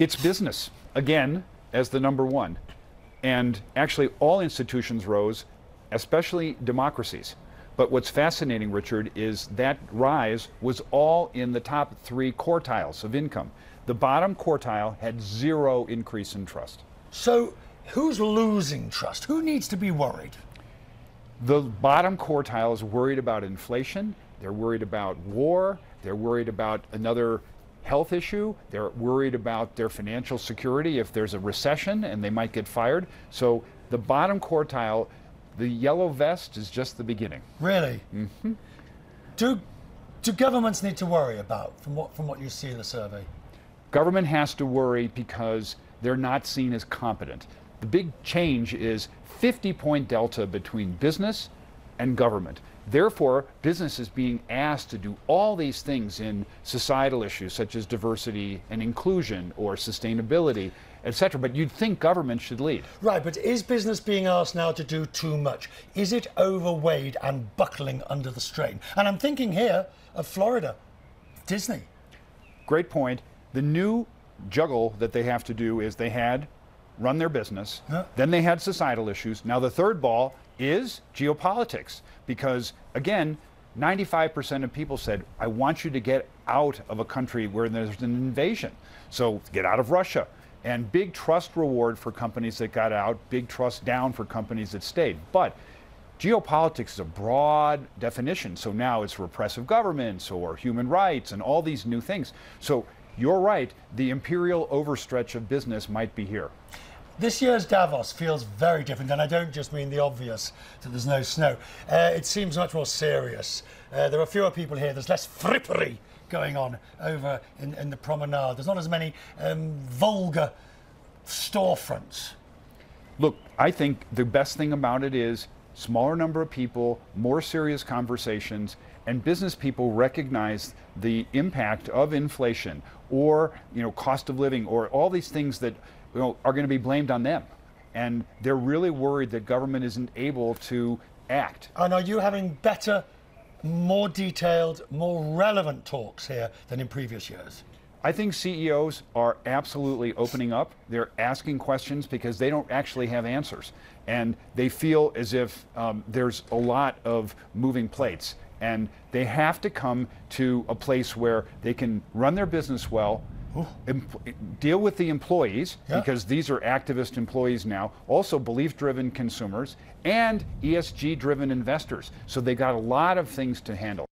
It's business, again, as the number one. And actually, all institutions rose, especially democracies. But what's fascinating, Richard, is that rise was all in the top three quartiles of income. The bottom quartile had zero increase in trust. So, who's losing trust? Who needs to be worried? The bottom quartile is worried about inflation, they're worried about war, they're worried about another health issue, they're worried about their financial security if there's a recession and they might get fired. So, the bottom quartile the yellow vest is just the beginning. Really? Mm-hmm. Do do governments need to worry about from what from what you see in the survey? Government has to worry because they're not seen as competent. The big change is 50 point delta between business and government. Therefore, business is being asked to do all these things in societal issues such as diversity and inclusion or sustainability etc. But you'd think government should lead. Right, but is business being asked now to do too much? Is it overweighted and buckling under the strain? And I'm thinking here of Florida, Disney. Great point. The new juggle that they have to do is they had run their business, huh? then they had societal issues. Now the third ball is geopolitics because again, 95% of people said, I want you to get out of a country where there's an invasion. So get out of Russia, and big trust reward for companies that got out, big trust down for companies that stayed. But geopolitics is a broad definition. So now it's repressive governments or human rights and all these new things. So you're right, the imperial overstretch of business might be here. This year's Davos feels very different, and I don't just mean the obvious that there's no snow. Uh, it seems much more serious. Uh, there are fewer people here, there's less frippery going on over in, in the promenade. There's not as many um, vulgar storefronts. Look, I think the best thing about it is smaller number of people, more serious conversations, and business people recognize the impact of inflation or you know cost of living or all these things that you know, are going to be blamed on them. And they're really worried that government isn't able to act. And are you having better more detailed, more relevant talks here than in previous years? I think CEOs are absolutely opening up. They're asking questions because they don't actually have answers. And they feel as if um, there's a lot of moving plates. And they have to come to a place where they can run their business well, Oh. deal with the employees yeah. because these are activist employees now, also belief driven consumers, and ESG driven investors. So they got a lot of things to handle.